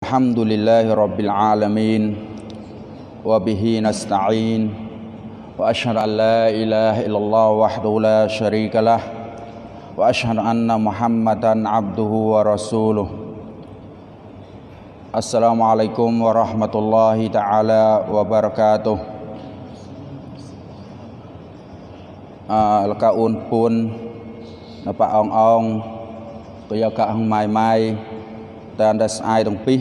الحمد لله رب العالمين وبه نستعين وأشهد أن لا إله إلا الله وحده لا شريك له وأشهد أن محمدا عبده ورسوله. السلام عليكم ورحمة الله تعالى وبركاته. الكاون بون نبا أون أون تيا كأهماي ماي, ماي អងអងក៏យកកហងម៉ៃម៉ៃតែអន្តស្អាយទាំងពីរ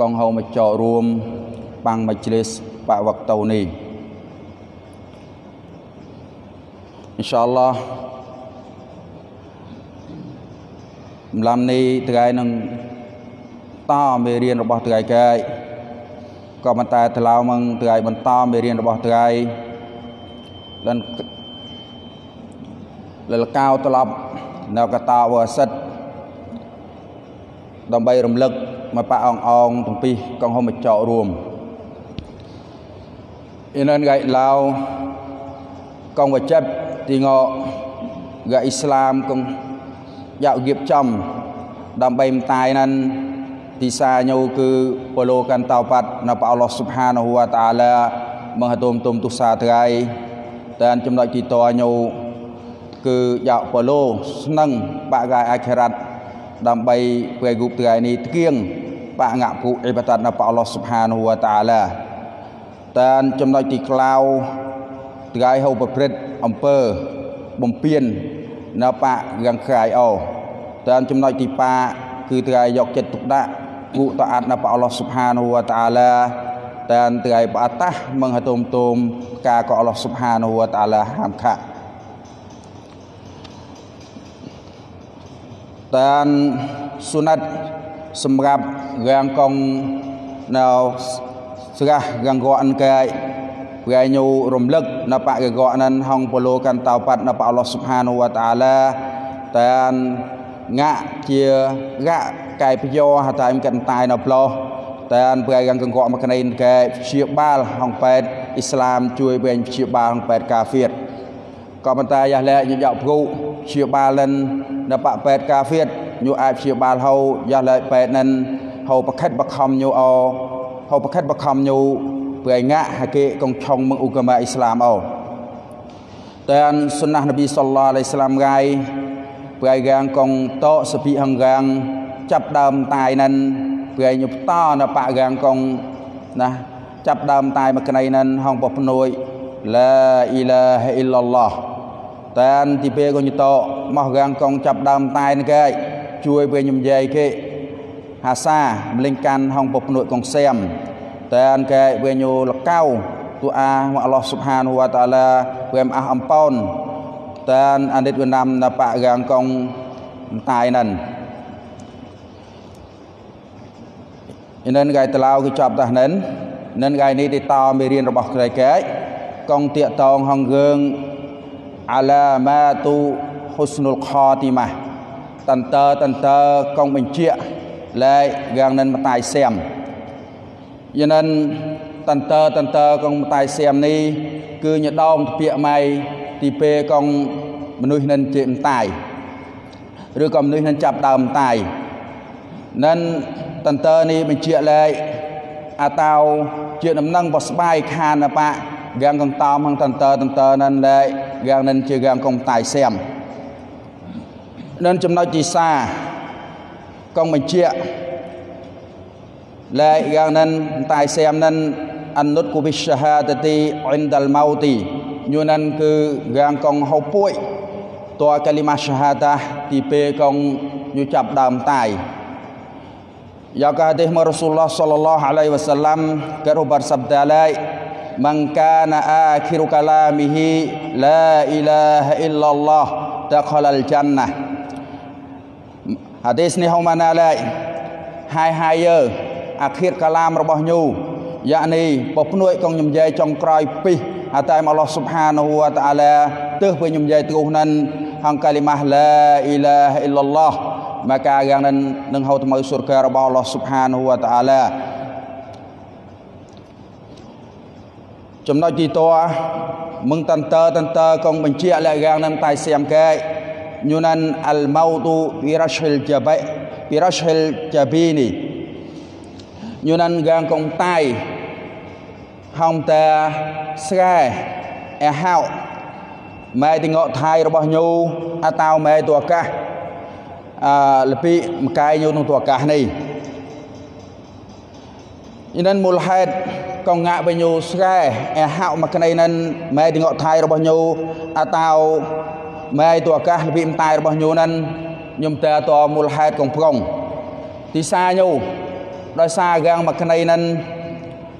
កងហៅមកចោរួមបាំងមជ្ឈលេសបវកតោនេះអ៊ីនសាអល់ឡោះម្លំនេះថ្ងៃនឹងតមេរៀនរបស់ថ្ងៃកែក៏ប៉ុន្តែថ្លោមងថ្ងៃបន្តមេរៀនរបស់ថ្ងៃលិនលលកៅត្រឡប់នៅកតាវសិទ្ធ ដើម្បីរំលឹកមកប៉អងអងទាំងពីរកងហុំចោរួមអ៊ីននហ្គៃឡៅកងវចិត្តទីងហ្គអ៊ីស្លាមកងយ៉ាវៀបចំដើម្បីមតាយនឹងទីសាញូគឺពលលោកាន់តោបាត់នៅព្រះអល់ឡោះស៊ុបហានាហ៊ូវតាឡាមហតុមទុំទុសាថ្ងៃតែចំណុចទីតញូគឺយកប៉ូឡូស្នឹងបាក់កាយអាខិរ៉ាត់ ដើម្បីពេលគប់ថ្ងៃនេះធ្គៀងបាក់ងាក់ពុអ៊ីបាតាត់នៅព្រះអល់ឡោះស៊ុបហានហូវតាឡាតែចំណុចទីក្លៅថ្ងៃហូបប្រព្រឹត្តអំពើបំពេញនៅបាក់យ៉ាងក្រៃអូតែចំណុចទីប៉ាគឺថ្ងៃយកចិត្តទុកដាក់គូតអាត់នៅព្រះអល់ឡោះស៊ុបហានហូវតាឡាតែថ្ងៃបាត់តាមងហតុមទុំការក៏អល់ឡោះស៊ុបហានហូវតាឡាហាមខា តានសុណាត់សម្រាប់រាងកងនៅស្រះរាងកអិនកាយវាញូរំលឹកនៅបកកនឹងហងពលកាន់តោបាត់នៅព្រះអល់ឡោះស៊ុបហានូវតាឡាតានងាក់ជាងាក់កែបយោហតែមកិនតាយនៅផ្លោះតានព្រះរាងកងកមកណៃកែព្យាបាលហងប៉ែតអ៊ីស្លាមជួយវិញព្យាបាលហងប៉ែតកាហ្វៀតក៏ប៉ុន្តែយ៉ាលែញយកព្រុព្យាបាលលិន នៅបពេតកាហ្វៀតញូអាចព្យាបាលហៅយ៉ាលែពេតនិនហៅបខិតបខំញូអហៅបខិតបខំញូព្រៃងាក់ហកេកងឆុងមឹងអ៊ូកាម៉ាអ៊ីស្លាមអូតែនសុណានប៊ីសល្លាអាឡៃស្លាមងាយព្រៃកាងកងតោសពីហងកាងចាប់ដើមតាយនិនព្រៃញូបតនៅបកាងកងណាចាប់ដើមតាយមកក្នៃនិនហងបពនួយឡាអ៊ីឡាហអ៊ីឡឡោះ តែនទីពេលក៏ញតមករាងកងចាប់ដើមតែនគេជួយពេលខ្ញុំយាយគេហាសាម្លេងកាន់ហងពពនួយកងសៀមតែនគេពេលញូលកៅទូអាមកអល់ឡោះស៊ុបហានហូវតាឡាពេលអះអំប៉ោនតែនអានិតវណាំណបរាងកងតែនឥនិនគេតឡៅគឺចាប់តាស់និននិនគេនេះទីតមេរៀនរបស់ក្រៃកែកងទៀកតងហងរឿង alamatu husnul khatimah តន្តើតន្តើកងបញ្ជាក់លែយ៉ាងនិនមតាយសៀមយនិនតន្តើតន្តើកងមតាយសៀមនេះគឺញដងពាកម៉ៃទីពេលកងមនុស្សនិនជាមតាយឬក៏មនុស្សនិនចាប់ដើមតាយនិនតន្តើនេះបញ្ជាក់លែអាតៅជាដំណឹងបស្បាយខានបៈ gang con tom hang tần tơ tần tơ nên lệ gang nên chưa gang con tài xem nên trong nói chỉ xa con mình chia lệ gang nên tài xem nên anh nút của bishahadati indal mauti như nên cứ gang con hậu bụi tua kalima shahada thì pe con như chập đàm tài Ya ka hadis Rasulullah sallallahu alaihi wasallam kerubar sabda lai man kana akhiru kalamihi la ilaha illallah dakhalal jannah hadis នេះហៅម៉ាណាឡៃហើយហើយយើអាខិរកាឡាមរបស់ញូយ៉ានីពភ្នួយកងញំយាយចុងក្រោយពីអតែមអល់ឡោះស៊ុបហានហូវតាអាឡាទើសពេលញំយាយទ្រូសនឹងហងកាលីម៉ាស់ឡាអ៊ីឡាហអ៊ីឡឡោះមកការយ៉ាងនឹងនឹងហៅទៅមកសុរការបស់អល់ឡោះស៊ុបហានហូវតាអាឡា ចំណុចទីតមឹងតន្តើតន្តើកងបញ្ជាក់លយ៉ាងនឹងតែសៀមកែញូណានអលម៉ោទូពីរ៉ាឈិលជាបៃពីរ៉ាឈិលជាប៊ីនី như nên gang công tay hong ta sky e hạo mai thì ngọ thai របស់ញូអាតៅម៉ែតួអាកាសអឺលពីមកកាយញូក្នុងតួអាកាសនេះឥណមូលហេតុ កងងាក់បញូស្កែអែហៅមកក្នៃនិនម៉ែទីងក់ថៃរបស់ញូអាតៅម៉ែតួអាកាសលពីមតែរបស់ញូនិនខ្ញុំតើតមូលហេតុកងប្រងទីសាញូដោយសារកាំងមកក្នៃនិន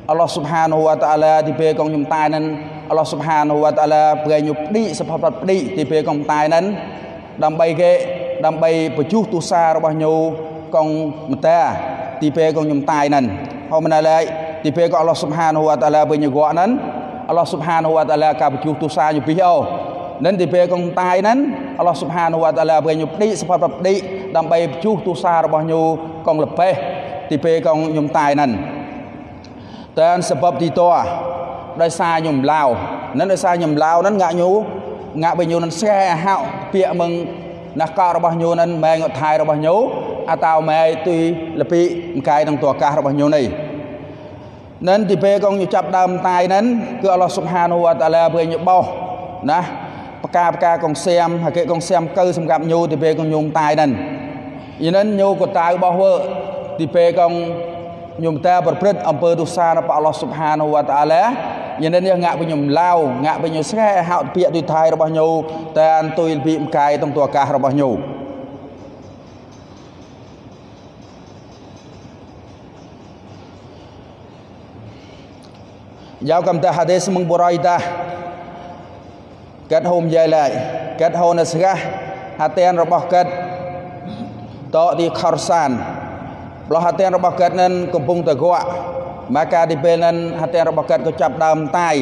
អល់ឡោះស៊ុបហានហូវតាឡាទីពេលកងខ្ញុំតែនិនអល់ឡោះស៊ុបហានហូវតាឡាប្រែញុផ្ឌីសភពផ្ឌីទីពេលកងតែនិនដើម្បីគេដើម្បីបញ្ជុះទុសារបស់ញូកងមតាទីពេលកងខ្ញុំតែនិនហៅមិនឡើយ ទីពេលក៏អល់ឡោះស៊ុបហានហូវតាឡាវិញគាត់ហ្នឹងអល់ឡោះស៊ុបហានហូវតាឡាកាបញ្ជុះទុសាយុពីអូនឹងទីពេលកងតាយហ្នឹងអល់ឡោះស៊ុបហានហូវតាឡាវិញផ្ឌីសផតផ្ឌីដើម្បីបញ្ជុះទុសារបស់ញូកងលពេះទីពេលកងខ្ញុំតាយហ្នឹងតែសបបទីតដោយសារខ្ញុំឡាវនឹងដោយសារខ្ញុំឡាវហ្នឹងងាក់ញូងាក់វិញញូនឹងស្កែហៅពាក្យមឹងណាស់ករបស់ញូនឹងម៉ែងថៃរបស់ញូអាតៅម៉ែទុយលពីម្កាយក្នុងតអាកាសរបស់ញូនេះ នឹងទីពេលកងចាប់ដើមតាយនឹងគឺអល់ឡោះស៊ុបហានូវតាឡាព្រេញបោះណាបកាបកាកងសៀមហើយគេកងសៀមកើសម្រាប់ញូទីពេលកងញោមតាយនឹងយិនញូក៏តាវបោះវើទីពេលកងញោមតាប្រព្រឹត្តអំពើទុសារបស់អល់ឡោះស៊ុបហានូវតាឡាយិននេះងាក់វិញញោមឡាវងាក់វិញញោស្កែហៅពាក្យទុយថៃរបស់ញូតែអន្ទុយពីម្កាយក្នុងតអាកាសរបស់ញូ giao cầm ta hadis mung buraida kết hôn dây lại kết hôn là sga hatian របស់គាត់តទីខរសានផ្លោះហតិនរបស់គាត់នឹងកំពុងតកក់មកការទីពេលនឹងហតិនរបស់គាត់ក៏ចាប់ដើមតាយ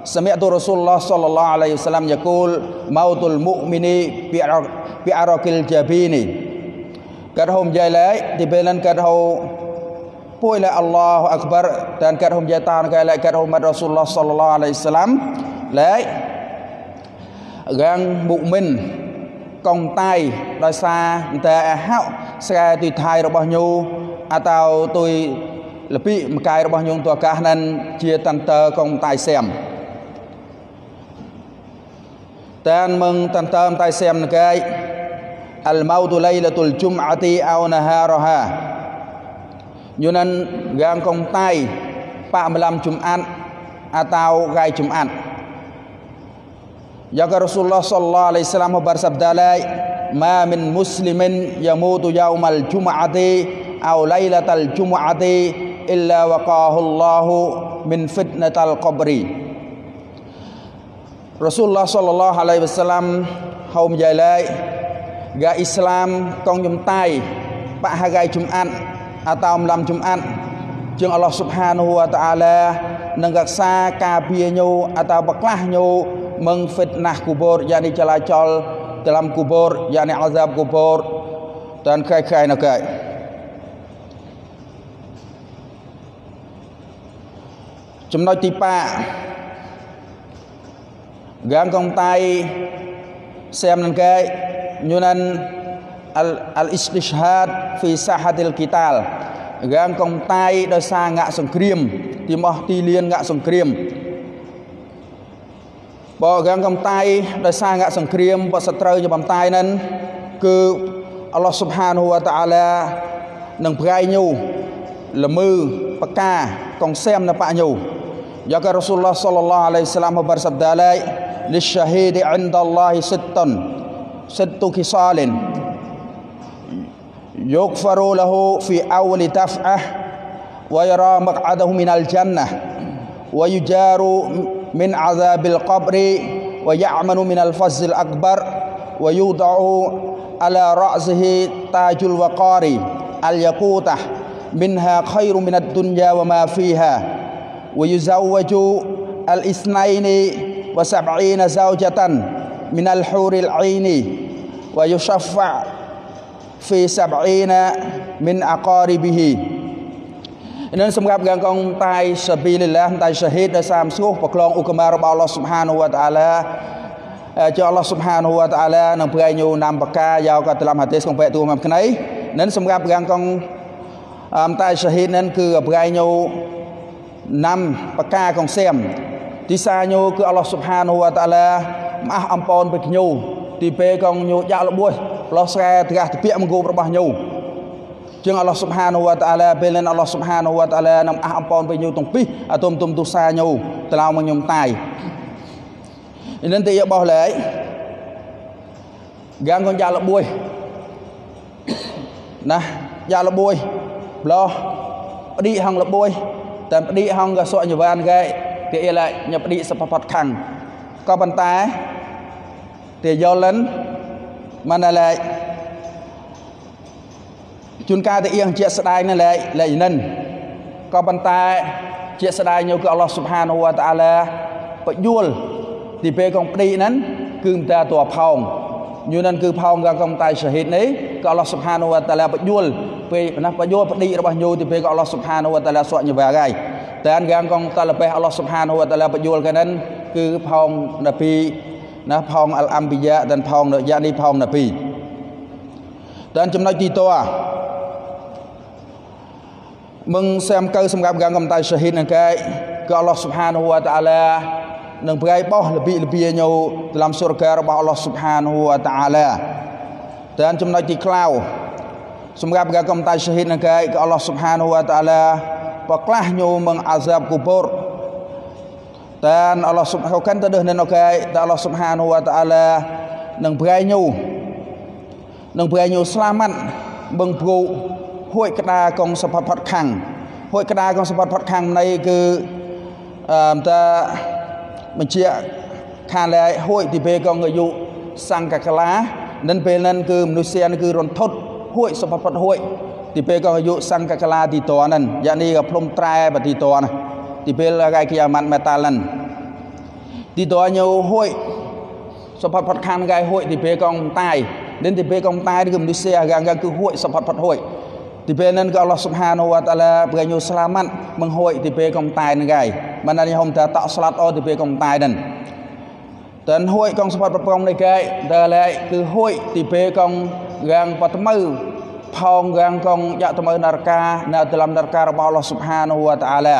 Sami'tu Rasulullah sallallahu alaihi wasallam yaqul mautul mu'mini bi arqil jabini. Kadhum jailai di belan kadhau poila Allahu akbar dan kadhum lai kala kadhum Rasulullah sallallahu alaihi wasallam lai gang mu'min kong tai doi sa ta e hau sae tu thai nyu atau tu lebih mekai robas nyu tu akah nan chia tan ta kong tai tan mừng tan tam tai xem cái al mautu lailatul jum'ati aw naharaha. Nên gang công tay 45 Jumat atau gai Jumat. Jaga Rasulullah sallallahu alaihi wasallam bersabda la ma min muslimin yamutu yaumal jum'ati aw lailatal jum'ati illa waqahu Allahu min fitnatal qabri Rasulullah sallallahu alaihi wasallam hôm dài lệ ga Islam con nhum tay pak hagai Jumat atau malam Jumat ជាងអល់ឡោះស៊ុបហានូវតាអាឡានឹងរក្សាការពារញូអតាបក្លាស់ញូមឹងហ្វិតណាស់គូបូរយ៉ានីចលាចលតឡំគូបូរយ៉ានីអហ្សាបគូបូរតានខៃខៃណកៃចំណុចទី5 gang kong tai xem nan ke nyunan al al istishhad fi sahatil qital gang kong tai ដោយសារងាក់សង្គ្រាម ទីមោះទីលានងាក់សង្គ្រាមបើកាំកំតាយដោយសារងាក់សង្គ្រាមបសត្រូវជាបំតាយនឹងគឺអល់ឡោះស៊ុបហានហូវតាអាឡានឹងប្រៃញូល្មើបកាកងសែមនៅបាក់ញូយ៉ាករ៉ាស៊ូលឡោះសល្លឡោះអាឡៃសាឡាមបរសាប់ដាឡៃ للشهيد عند الله ست ست خصال يغفر له في أول دفعة ويرى مقعده من الجنة ويجار من عذاب القبر ويعمل من الفز الأكبر ويوضع على رأسه تاج الوقار اليقوتة منها خير من الدنيا وما فيها. ويزوج الاثنين وسبعين زوجة من الحور العين ويشفع في سبعين من أقاربه នឹងសម្រាប់យ៉ាងកងតាយសាប៊ីលីឡាតាយសាហីតដែលសាមស្គោះប្រក្លងឧកមារបស់អល់ឡោះស៊ុបហានវតាអាឡាចុះអល់ឡោះស៊ុបហានវតាអាឡានឹងប្រែញូណាំបកាយោក៏តឡាំហាឌីសកងបែទួមកខ្នៃនឹងសម្រាប់យ៉ាងកងអមតាយសាហីតនឹងគឺប្រែញូណាំបកាកងសៀម ទីសាញូគឺអល់ឡោះស៊ុបហានវតាអាឡាម៉ាស់អំពនពេញញូទីពេលកងញូយ៉ាក់លបួសលោះស្រែត្រាស់ទៅពាក្យមង្គមរបស់ញូជាងអល់ឡោះស៊ុបហានវតាអាឡាពេលនឹងអល់ឡោះស៊ុបហានវតាអាឡានឹងអះអំពនពេញញូទាំងពីរអតុំទុំទុសាញូតឡៅមកខ្ញុំតាយនេះទីបោះឡើយហ្គាំងកូនយ៉ាលបួយណាយ៉ាលបួយប្លោះផ្ឌីហងលបួយតែផ្ឌីហងក៏សក់ញវានកែ គេអីឡាញផ្ឌីសពផតខាំងក៏ប៉ុន្តែទាយលិនមិនឡើយជួនកាលទៅអៀងជាស្ដាយនៅលែលែនិនក៏ប៉ុន្តែជាស្ដាយញោគឺអល់ឡោះស៊ុបហានវតាអាឡាបញ្យួលទីពេលកងព្រីហ្នឹងគឺមិនតែតួផោង ញូនឹងគឺផោងក៏កងតែសាហីតនេះក៏អល់ឡោះស៊ុបហានវតាអាឡាបញ្យួលពេលណាបញ្យួលប្តីរបស់ញូទីពេលក៏អល់ឡោះស៊ុបហានវតាអាឡាសក់ញវាហើយតែអានកងតលបេះអល់ឡោះស៊ុបហានវតាអាឡាបញ្យួលកាហ្នឹងគឺផោងនប៊ីណាផោងអលអំប៊ីយ៉ា dan ផោងយ៉ានេះផោងនប៊ី dan ចំណុចទីតោមឹងសាមកៅសម្រាប់កាងកំតៃសាហ៊ីតនឹងកែក៏អល់ឡោះស៊ុបហានហូវតាអាឡា នឹងប្រៃបោះលប៊ីលប៊ីញោតាមសុរការបស់អល់ឡោះស៊ុបហានហូវតាអាឡាតែចំណុចទីក្លៅសម្រាប់កាងកំតៃសាហ៊ីតនឹងកែក៏អល់ឡោះស៊ុបហានហូវតាអាឡាបក្លាស់ញោមឹងអាសាបគូបរតែអល់ឡោះស៊ុបហៅកាន់ទៅនេះនៅកែតែអល់ឡោះស៊ុបហានហូវតាអាឡានឹងប្រៃញោនឹងប្រៃញោស្លាម៉ាត់បឹងព្រូហួយក្តាកងសផតផតខាំងហួយក្តាកងសផតផតខាំងនៃគឺអឺតា បញ្ជាខានលែហួយទីពេលកងអាយុសង្កកលានឹងពេលนั้นគឺមនុស្សគឺរន្ធត់ហួយសផតផតហួយទីពេលកងអាយុសង្កកលាទីតហ្នឹងយ៉ានេះក៏ភ្លុំត្រែបទីតណាទីពេលកាយគីយ៉ាម៉ាត់មេតាលហ្នឹងទីតញោហួយសផតផតខានកាយហួយទីពេលកងតាយនឹងទីពេលកងតាយគឺមនុស្សគឺគឺហួយសផតផតហួយ thì bên nên Allah subhanahu wa ta'ala bagi selamat menghoi thì pe công tài này gai mana ni hom ta tak salat o thì pe công tài nên dan hoi kong sepat prong này gai ta lại cứ hoi thì pe kong gang patmau phong gang kong ya tmau narka na dalam narka របស់ Allah subhanahu wa ta'ala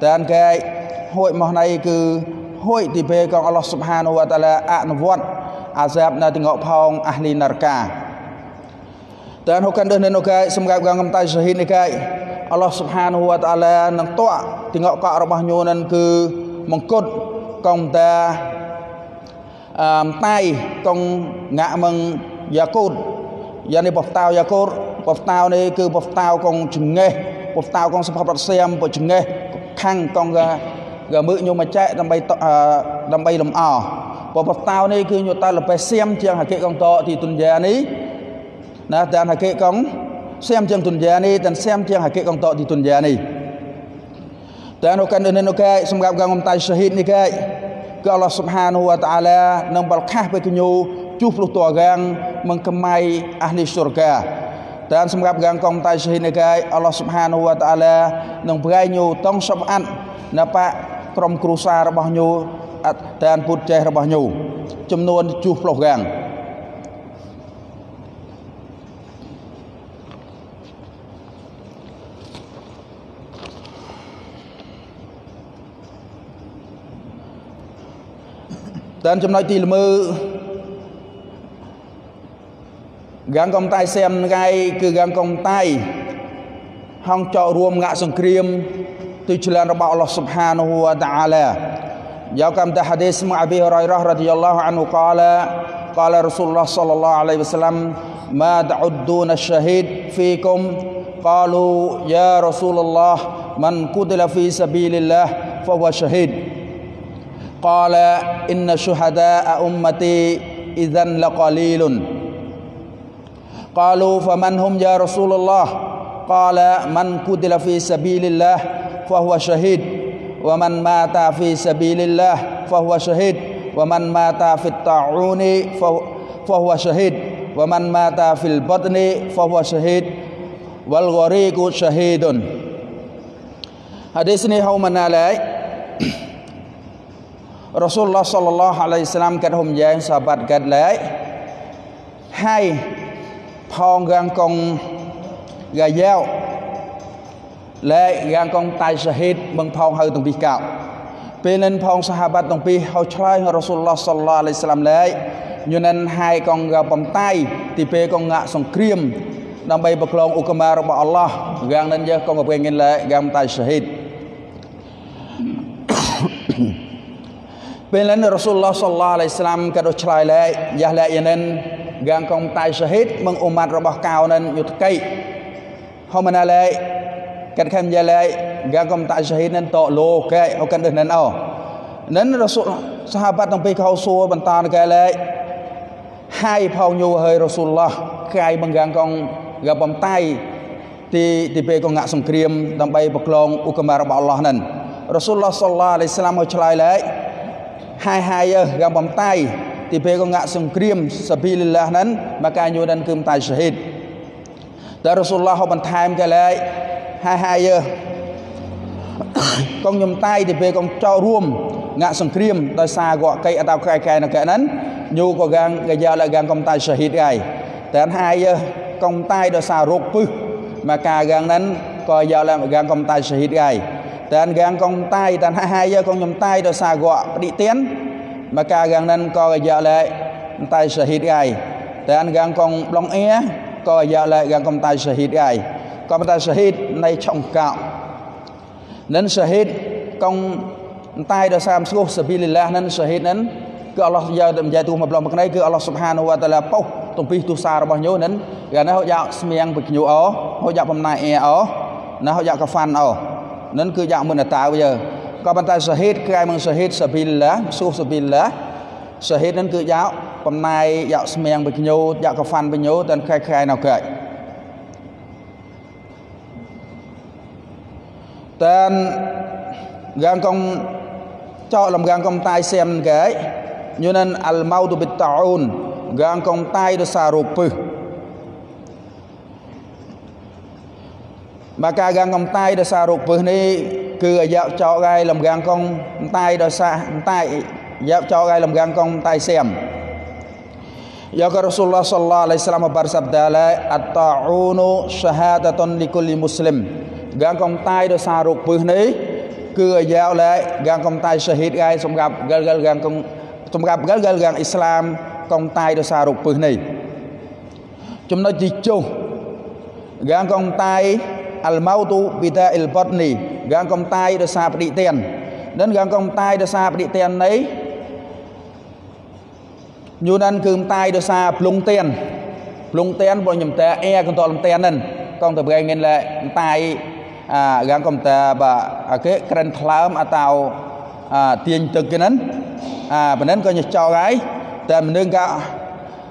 dan gai hoi mah này cứ hoi thì pe kong Allah subhanahu wa ta'ala អនុវត្តអាសាបនៅទាំងអផងអាហ្លីណារកា dan hukan dah nenu kai semgap gang tai syahid ni kai Allah Subhanahu wa taala nang tua tengok kak របស់ញូនឹងគឺមង្គតកងតាអមតៃកងងាក់មងយ៉ាកូតយ៉ានេះបផ្តាវយ៉ាកូតបផ្តាវនេះគឺបផ្តាវកងចងេះប ផ្តាវកងសភពរត់សៀមបចងេះខាំងកងកាកមើញូមកចែកដើម្បីដើម្បីលំអបបផ្តាវនេះគឺញូតលបេសៀមជាងហកិកងតទីទុនយ៉ានេះ nah dan hakik kong xem chang dunia ni dan xem chang hakik kong tok di dunia ni dan ukan dan ukai semgap gang umtai syahid ni kai ke Allah Subhanahu wa taala nang balkah pe kenyu 70 tua gang mengkemai ahli syurga dan semgap gang kong tai syahid ni kai Allah Subhanahu wa taala nang berai nyu tong sab'at napa ក្រុមគ្រួសាររបស់ញូតែនពុតចេះរបស់ញូចំនួនជួសផ្លោះកាំង តាមចំណុចទីល្មើហ្គាងកំតៃសែមថ្ងៃគឺហ្គាងកំតៃហងចោរួមងាក់សង្គ្រាមទីឆ្លងរបស់អល់ឡោះស៊ុបហានូវតាអាឡាយកកម្មតាហាឌីសមកអប៊ីហរ៉ៃរ៉ារ៉ាឌីយ៉ាឡោះអានូកាឡា قال رسول الله صلى الله عليه وسلم ما تعدون الشهيد فيكم قالوا يا رسول الله من قتل في سبيل الله فهو شهيد قال إن شهداء أمتي إذا لقليل. قالوا فمن هم يا رسول الله؟ قال من قتل في سبيل الله فهو شهيد ومن مات في سبيل الله فهو شهيد ومن مات في الطاعون فهو شهيد ومن مات في البطن فهو شهيد والغريق شهيد. Hadis ni hau mana lai Rasulullah sallallahu alaihi wasallam កាត់ហុំយ៉ាងសាបាត់កាត់ឡើយហើយផងរាងកងកាយ៉ាវលែរាងកងតៃសាហីតបឹងផងហៅទាំងពីរកោពេលនឹងផងសាហាបាត់ទាំងពីរហៅឆ្លើយរ៉ាស៊ូលឡោះសល្លាឡៃស្លាមលែញនឹងហើយកងកបំតៃទីពេលកងងាក់សង្គ្រាមដើម្បីប្រឡងឧកមារបស់អល់ឡោះយ៉ាងនឹងយើកងកពេងលែរាងតៃសាហីត ពេលนั้นរ៉ូស៊ូលឡោះសល្លាឡៃស្លាមក៏ដូចឆ្លើយលែកយ៉ាស់លែកយានិនកាងកងតៃសាហេតមងអ៊ុម៉ាត់របស់កៅនិនយុទ្ធកៃហមណាលែកកាត់ខំយ៉ាលែកកាងកងតៃសាហេតនិនតលោកែអូកិនដឺនិនអូនិនរ៉ូស៊ូលសហបាត់ទាំងពីរខោសួរបន្តកែលែកហើយផោញូហើយរ៉ូស៊ូលឡោះកាយមងកាងកងកាបំតៃទីទីពេលកងងាក់សង្គ្រាមដើម្បីប្រកឡងឧបមារបស់អល់ឡោះនិនរ៉ូស៊ូលឡោះសល្លាឡៃស្លាមឲ្យឆ្លើយលែក បំតៃទីពេលកងងាក់សង្គ្រាមសាប៊ីលីឡាហ្នឹងមកកាញូនឹងគឺមតៃសាហីតតែរសូលឡោះបន្ថែមកែលែហើយហើយកងខ្ញុំតាយទៅពេលកងចោរួមងាក់សង្គ្រាមដោយសារកកៃអត់កែកែនៅកែហ្នឹងញូក៏កាងកាយ៉ាលកាងកំតាយសាហីតហើយតែហើយកងតាយដោយសាររោគពឹសមកកាកាងហ្នឹងក៏យ៉ាលកាងកំតាយសាហីតហើយ តែកាងកងតាយតែហើយកងខ្ញុំតាយដោយសារកបឌីទៀនមកកាកាងហ្នឹងក៏កាយ៉ាលតាយសាហីតហើយតែកាងកងប្លងអៀក៏យ៉ាលកាងកំតាយសាហីតហើយក៏ប៉ុន្តែសាហីតនៃឆុងកោនឹងសាហីតកងតែដោយសារស្គោះសាប៊ីលីឡានឹងសាហីតនឹងគឺអល់ឡោះយកទៅនិយាយទូមកប្លុំមកនេះគឺអល់ឡោះស៊ុបហានូវតាឡាប៉ុសទំពីទុសារបស់ញោនឹងយ៉ាងណាហូយកស្មៀងបញូអហូយកបំណាយអអណាហូយកកាហ្វាន់អ នឹងគឺយកមុនតាវយើក៏ប៉ុន្តែសាហីតក្រៅមកសាហីតសាប៊ីលឡាស៊ូសាប៊ីលឡាសាហីតនឹងគឺយកបំណាយយកស្មៀងបញូយកកាហ្វាន់បញូតែខែខែនៅក្រៅ dan gang kong cho làm gang kong tai xem cái như nên al mautu bit taun gang kong tai do sa rupu maka gang kong tai do sa rupu ni គឺអាយ៉ាចោកឯលំកាំងកងតែដោយសារតែយ៉ាចោក ឯលំកាំងកងតែសៀមយ៉ាករ៉ាស៊ូលឡោះសល្លាឡៃស្លាមបារសាប់ដាឡាអតតាអ៊ូនូសាហាដាតុនលីគុលីមូស្លីមកាងកំតាយដោយសាររោគពឹសនេះគឺអាយ៉ាលែកាងកំតាយសាហីតឯសម្រាប់កលកលកាងកំសម្រាប់កលកលកាងអ៊ីស្លាមកងតាយដោយសាររោគពឹសនេះចំណុចទីចុះកាងកំតាយ អលម៉ោទូប៊ីតាអ៊ីលបតនីកាងកំតាយដោយសារបដិទាននឹងកាងកំតាយដោយសារបដិទាននេះយូណានគឺកំតាយដោយសារភ្លុងទៀនភ្លុងទៀនបងខ្ញុំតែអែកន្តលំទៀននឹងកងតប្រែងមានលែកំតាយអាកាងកំតាបាទគេក្រិនថ្លើមអតោអាទាញទឹកគេនឹងអាប៉ុណ្ណឹងក៏ញចោលហើយតែមនុស្សកា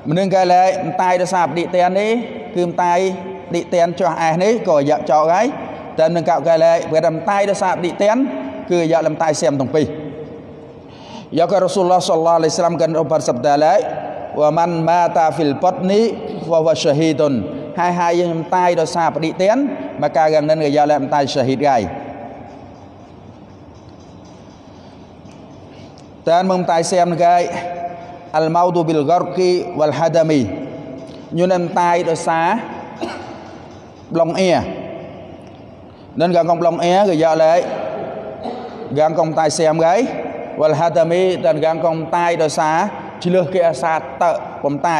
មនុស្សកាលែកំតាយដោយសារបដិទាននេះគឺកំតាយ តិទានចោះអេះនេះក៏រយៈចោកហើយតែនឹងកោកែលែវារំតាយដល់សាបតិទានគឺរយៈលំតាយសៀមទាំងពីរយករ៉ូស៊ូលឡោះសល្លាឡៃស្លាមកាន់ឧបរសបដាឡៃវ៉ាម៉ាន់ម៉ាតាហ្វីលបតនីវ៉ាវ៉ាសាហ៊ីតុនហើយហើយយើងលំតាយដល់សាបតិទានមកការកាន់នឹងរយៈលំតាយសាហ៊ីតហើយតែមកតាយសៀមនឹងគេអលម៉ោឌូប៊ីលហ្ករគីវ៉លហាដាមីញុនំតាយដោយសារ ប្លងអៀនឹងកាងកំប្លងអៀក៏យកលែកាងកំតៃសៀមកាយវលហាដាមីតែកាងកំតៃដោយសារឆ្លើសគេអាសាតតបំតៃ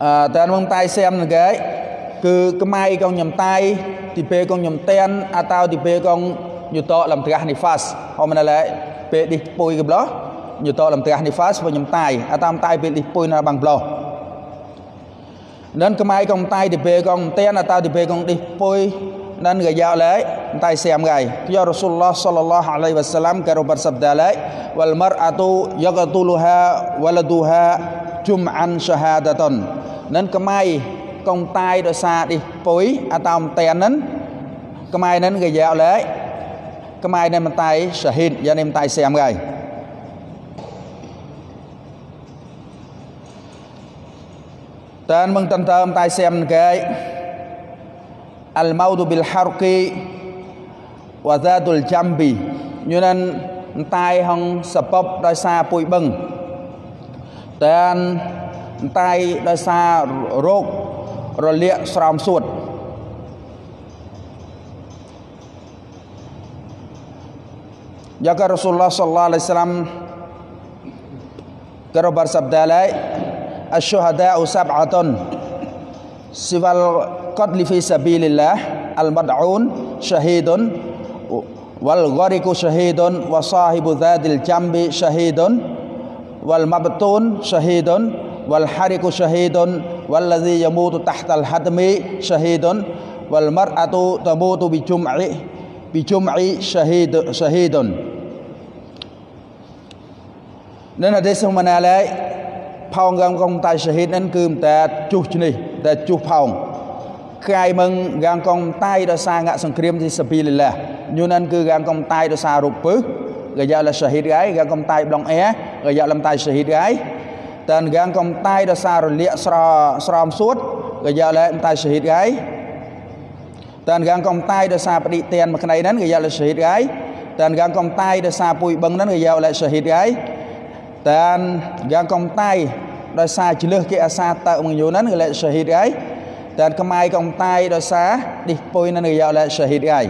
តែដោយសាររូបពឹស gang កំតែដោយសារផងកំតែដោយសារបឌិទានតែប្លងអែតែតែដោយសារជលឹះគេអាសាតតញោ à, tên mong tay xem là cái cứ cái mai con nhầm tay ទីពេលកងខ្ញុំតែន atau di pe kong nyuto dalam terah nifas ហៅមិនឡើយពេលឌីពុយកប្លោះ nyuto dalam terah nifas វិញខ្ញុំតាយ atau តាយពេលឌី ពុយនៅបាំងប្លោះ nên cái mai công tay thì về con tên là tao thì về con đi poi nên người giao lấy tay xem gầy ya Rasulullah sallallahu alaihi wasallam karo bersabda lai wal mar'atu yaqtuluha waladuha jum'an shahadatan nên cái mai công tay đó xa đi poi à tao tên nên cái mai nên người giao lấy cái mai nên tay shahid ya nên tay xem gầy dan mengtentam tai sem kai al mautu bil harqi wa zadul jambi như nên tai hong សពបដោយសារពុយបឹង តែនtai ដោយសាររោគរលាកស្រោមសួត Jaka Rasulullah sallallahu alaihi wasallam karo bersabda lai الشهداء سبعة سوى القتل في سبيل الله المدعون شهيد والغرق شهيد وصاحب ذات الجنب شهيد والمبتون شهيد والحرق شهيد والذي يموت تحت الهدم شهيد والمرأة تموت بجمع بجمع شهيد شهيد នៅនៅទេសមនាល័យផោងកំកងតៃសាហីតហ្នឹងគឺតែជុះនេះតែជុះផោងកាយមឹងកាងកងតៃដោយសារងាក់សង្គ្រាមទីសាប៊ីលឡាញូនហ្នឹងគឺកាងកងតៃដោយសាររូបពឹសកាយ៉ាលសាហីតកាយកាងកងតៃប្លងអែ កាយ៉ាលំតៃសាហីតកាយតែកាងកងតៃដោយសាររលាកស្រស្រោមសួតកាយ៉ាលំតៃសាហីតកាយតែកាងកងតៃដោយសារបឌិទានមួយខ្នៃហ្នឹងកាយ៉ាលសាហីតកាយតែកាងកងតៃដោយសារពុយបឹងហ្នឹងកាយ៉ាលសាហីតកាយតែកាងកងតៃដោយសារជលឹះគេអាសាតើមកយូនហ្នឹងលេសាហីតហើយតែកម្មាយកងតៃដោយសារឌីពុយនឹងយកលេសាហីតហើយ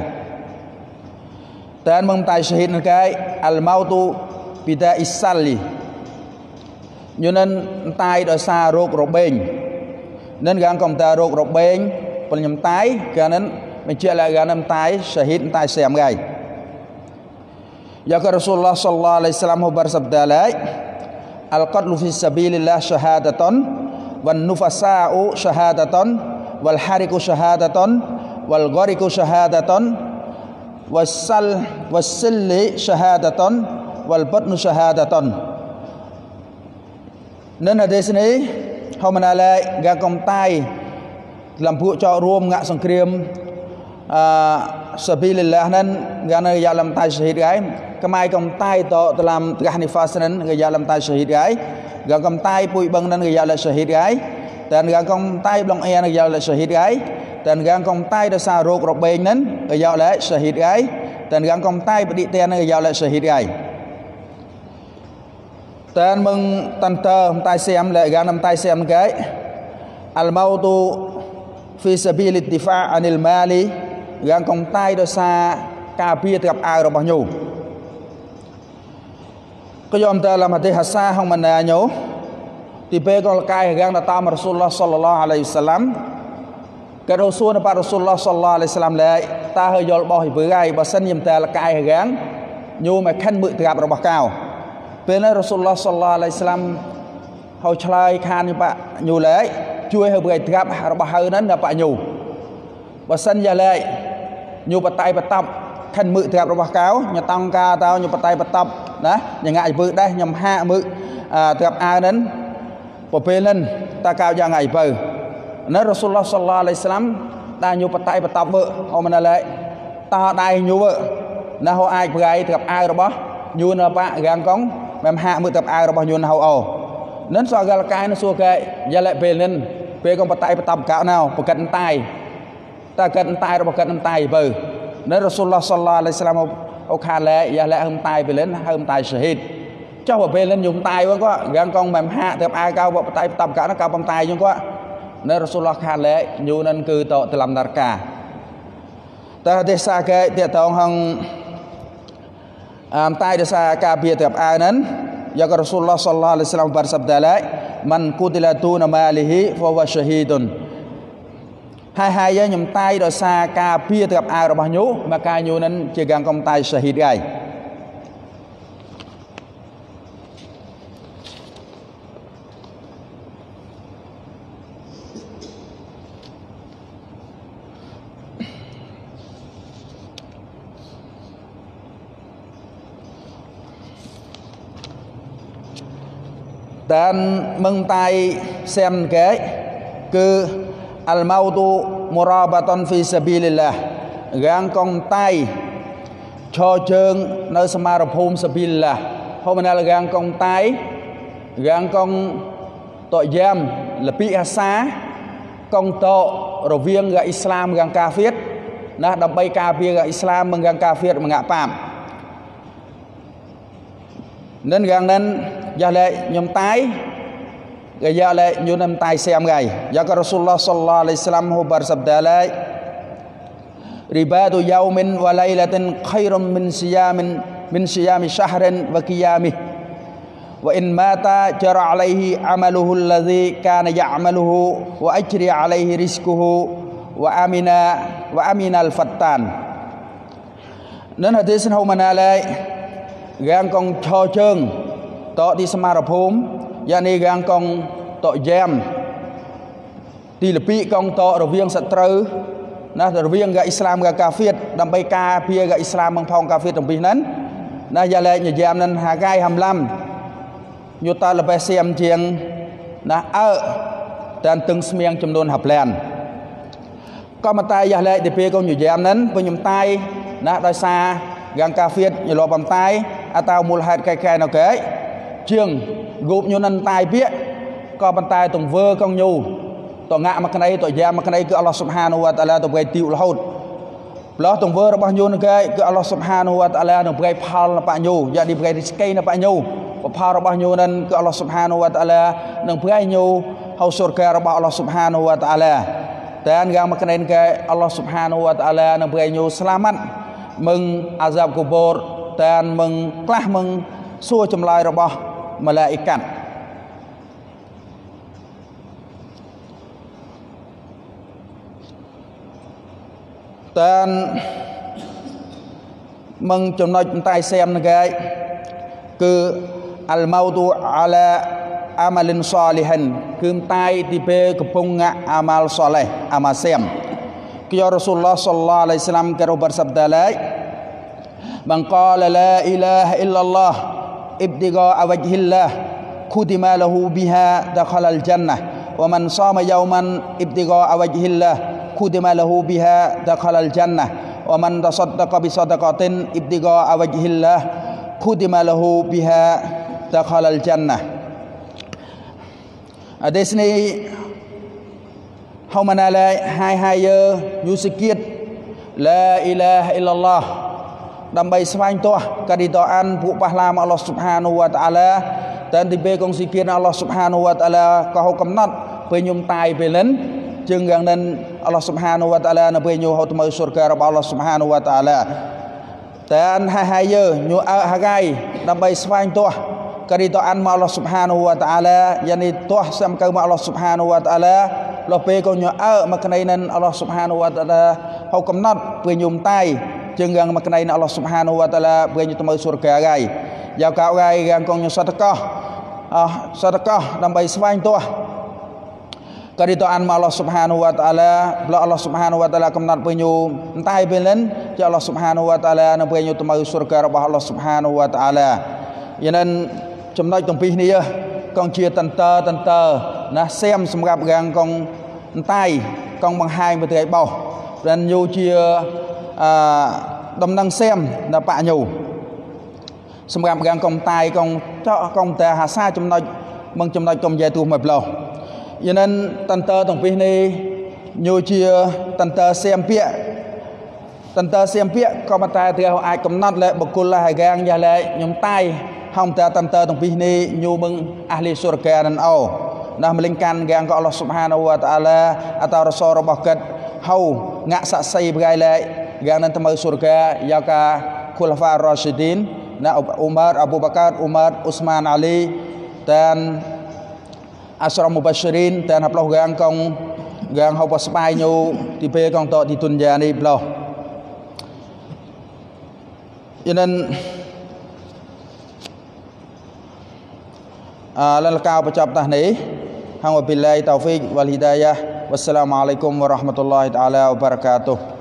តែមកតៃសាហីតនឹងគេអលម៉ោទូ ពីតាអ៊ីសាលីយូនតៃដោយសាររោគរបេងនឹងកាងកំតារោគរបេងពលខ្ញុំតៃកានឹងបញ្ជាក់ឡើងកានឹងតៃសាហីតតៃសាមហើយយករ៉ាស៊ូលឡោះសល្លាឡៃសាឡាមហូបារសាប់ដាឡៃ Al-qatlu fi sabilillah syahadatan wan nufasa'u syahadatan wal hariku syahadatan wal ghariku syahadatan wasal wasilli syahadatan wal batnu syahadatan នៅនៅទេសនេះហៅមណាឡៃកាកំតៃលំពួកចោរួមងាក់សង្គ្រាមអឺសាប៊ីលឡាហ្នឹង gana ya lam tai syahid gai kamai kom tai to dalam tengah nifas nan ya lam tai syahid gai ga kom tai pui bang nan ya la syahid gai តែនកំតៃប្លងអែនយ៉ាលសាហីតហើយតែនកំតៃដោយសាររោគរបេងនឹងយ៉ាលសាហីតហើយតែនកំតៃបឌិទាននឹងយ៉ាលសាហីតហើយតែនមឹងតន្តើតៃសៀមលែ dan mengtanta mentai siam legan mentai siam kai al mautu fi sabilid difa' anil mali យ៉ាងកងតាយដោយសារការពារទ្រព្យអាវរបស់ញូក៏យំតាឡាមទេហាសាហងមណាញូទីពេលក៏លកាយរាំងតាមរ៉ាស៊ូលឡោះសល្លឡោះអាឡៃសាឡាំក៏រ៉ូស៊ូលបារ៉ាស៊ូលឡោះសល្លឡោះអាឡៃសាឡាំឡែតាហើយយល់បោះពីវើហើយបើសិនយំតាលកាយរាំងញូមកខិនមើលទ្រព្យរបស់កៅ ពេលនោះរ៉ាស៊ូលឡោះសល្លឡោះអាឡៃសាឡាំហៅឆ្លើយខានញោបាញោលែជួយឲ្យព្រៃត្រាប់របស់ហើយហ្នឹងដល់បាញោបើសិនយ៉ាលែញូបតៃបតប់ខិនមើត្រាប់របស់កៅញតង់កាតោញូបតៃបតប់ណាញងាក់ឲ្យពើដែរខ្ញុំហាមើត្រាប់អាវនឹងប្រពេលនឹងតើកៅយ៉ាងឯពើនៅរ៉ាស៊ូលឡោះសល្លាឡៃស្លាមដែរញូបតៃបតប់វើអមណឡៃតើដៃញូវើណាហៅអាចប្រៃត្រាប់អាវរបស់ញូនៅបាក់រាងកង មិនហាមើត្រាប់អាវរបស់ញូនៅហៅអូនឹងសកលកាយនៅសួរកែយ៉ាឡែពេលនឹងពេលកងបតៃបតប់កៅណៅប្រកិតតាយតើកើតតែរបស់កើតតែបើនៅរ៉ាស៊ូលឡោះសល្លាឡៃស្លាមអូខាឡែយ៉ាឡែហឹមតែពេលនឹងហឹមតែសាហីតចុះពេលនឹងយំតែវិញក៏យ៉ាងកងមិនហាក់ទៅអាកៅបតៃបតបកៅកៅបំតែយើងក៏នៅរ៉ាស៊ូលឡោះខាឡែយូនឹងគឺតតឡំដារកាតើទេសាកែតតងហង អមតែទេសាការពារទៅអានឹងយករ៉ាស៊ូលឡោះសល្លាឡៃស្លាមបារសាប់ដាឡៃមិនគូតិឡាទូនម៉ាលីហ៊ីហ្វវ៉ាសាហីដុនហើយហើយខ្ញុំតាយដោយសារការពៀទៅกับអាវរបស់ញូមកការញូនឹងជាកាងកំតាយសាហ៊ីតហើយ តែនមឹងតាយសែមកែគឺអលម៉ោទូមូរ៉ាបាតុនហ្វីសាប៊ីលីឡារាងកងតៃឈរជើងនៅសមារភូមិសាប៊ីលឡាហូមណាលរាងកងតៃរាងកងតយ៉ាំលពីអាសាកងតរវាងអ៊ីស្លាមរាងកាហ្វៀតណាដើម្បីការពារអ៊ីស្លាមមិនរាងកាហ្វៀតមងាក់ប៉ាម nên gần nên giờ lại nhóm tay giờ lại nhóm tay xem gai giờ có Rasulullah sallallahu alaihi wasallam hô bar sập đà lại ribadu yaumin wa lailatin khairum min siyamin min siyami syahrin wa qiyamih wa in mata jara alaihi amaluhu alladhi kana ya'maluhu wa ajri alaihi rizquhu wa amina wa amina al-fattan. Nên hadis nào mà lại ទីសហូម៉ាណាឡៃរាងកងឈជើងតទីសមារភូមិយ៉ានីកាងកងតយ៉ាមទីលពីកងតរវាងសត្រូវណារវាងកាអ៊ីស្លាមកាកាហ្វៀតដើម្បីការពារកាអ៊ីស្លាមមកផងកាហ្វៀតទាំងពីរហ្នឹងណាយ៉ាឡែញយ៉ាមនឹងហាកាយហាំឡាំយុតលបេសៀមជាងណាអើតែនទឹងស្មៀងចំនួនហាប់លានក៏មកតែយ៉ាឡែទីពេលកងញយ៉ាមហ្នឹងវិញខ្ញុំតាយណាដោយសារយ៉ាងកាហ្វៀតយលបបំតាយ អតៅមូលហេតុកែកែនៅកែជាងរូបញូនិនតាយពាកក៏ប៉ុន្តែទង្វើកងញូតងាក់មកក្នៃតយ៉ាមកក្នៃគឺអល់ឡោះស៊ុបហានវតាឡាទៅប្រៃទីវរហូតផ្លោះទង្វើរបស់ញូនឹងគេគឺអល់ឡោះស៊ុបហានវតាឡានឹងប្រៃផលនៅបាញូយ៉ានេះប្រៃរីស្កេនៅបាញូផលរបស់ញូនឹងគឺអល់ឡោះស៊ុបហានវតាឡានឹងប្រៃញូហៅសុរការបស់អល់ឡោះស៊ុបហានវតាឡាតែនយ៉ាងមកក្នៃគេអល់ឡោះស៊ុបហានវតាឡានឹងប្រៃញូស្លាម៉ាត់មឹងអាហ្សាបកូបូរ តែនមឹងខ្លះមឹងសួរចម្លើយរបស់ malaikat dan มึงចំណុចបន្តែសែមនឹងគេគឺអលម៉ោទូអាឡាអាម៉ាលិនសាលីហានគឺបន្តែទីពេលកំពុងងាក់អាម៉ាល់សាលេះអាម៉ាសែមគឺរ៉ាស៊ូលឡោះសល្លាឡៃស្លាមក៏បរសាប់ដាឡៃ من قال لا إله إلا الله ابتغاء وجه الله كدم له بها دخل الجنة. ومن صام يوما ابتغاء وجه الله كدم له بها دخل الجنة. ومن تصدق بصدقة ابتغاء وجه الله كدم له بها دخل الجنة. Adesni Haumana lai هاي hai yơ لا إله إلا الله ដើម្បីស្វែងទាស់កាឌីតអានពួកប៉ះឡាមអល់ឡោះស៊ុបហានូវតាអាឡាតែទីពេលកងស៊ីគៀនអល់ឡោះស៊ុបហានូវតាអាឡាក៏ហៅកំណត់ពេលខ្ញុំតាយពេលនឹងជាងយ៉ាងនឹងអល់ឡោះស៊ុបហានូវតាអាឡានៅពេលញូហៅទៅមើលសុរការបស់អល់ឡោះស៊ុបហានូវតាអាឡាតែអានហើយហើយយើញូអើហាកៃដើម្បីស្វែងទាស់កាឌីតអានមកអល់ឡោះស៊ុបហានូវតាអាឡាយ៉ានីទាស់សំកើមកអល់ឡោះស៊ុបហានូវតាអាឡាលោះពេលក៏ញូអើមកក្នៃនឹងអល់ឡោះស៊ុបហានូវតាអាឡាហៅកំណត់ពេលញូមតាយ jengang maknai Allah Subhanahu wa taala bagi temu surga gai ya kau gai yang kong sedekah ah sedekah ដើម្បីស្វែងទាស់ក៏រីតអានមកអល់ឡោះស៊ុបហានូវតាឡាប្លអល់ឡោះស៊ុបហានូវតាឡាកំណត់ពេលញូតែពេលនឹងជាអល់ឡោះស៊ុបហានូវតាឡានឹងពេលញូទៅសុរការបស់អល់ឡោះស៊ុបហានូវតាឡាយានិនចំណុចទាំងពីរនេះកងជាតន្តើតន្តើណាសៀមសម្រាប់រាងកងតែកងបង្ហាញប្រទេសបោះព្រោះញូជា អឺដំណឹងសៀមនៅបញ្ញាសម្រាប់កាងកុំតាយកុំចកកុំតាហាសាចំណុចមឹងចំណុចកុំយាយទូមួយប្លោះយានិនតន្តើទាំងពីរនេះញូជាតន្តើសៀមពាកតន្តើសៀមពាកក៏ប៉ុន្តែត្រូវអាចកំណត់លែបុគ្គលហើយកាងយ៉ាលែខ្ញុំតាយហំតាតន្តើទាំងពីរនេះញូមឹងអាលីសុរកានអូណាស់មលិងកាន់កាងក៏អល់ឡោះស៊ុបហានវតាអាឡាអតារសរបស់កិតហៅងាក់សាក់សៃប្រកែលែ gana tamal surga yaka khulafa rasyidin na umar abu bakar umar usman ali dan asra mubashirin dan haplah gang kong gang hau paspai nyu di pe kong to di tunja ni blah inen Alal ah, kau pecah tah ni. Hangwa billahi taufiq wal hidayah. Wassalamualaikum warahmatullahi taala wabarakatuh.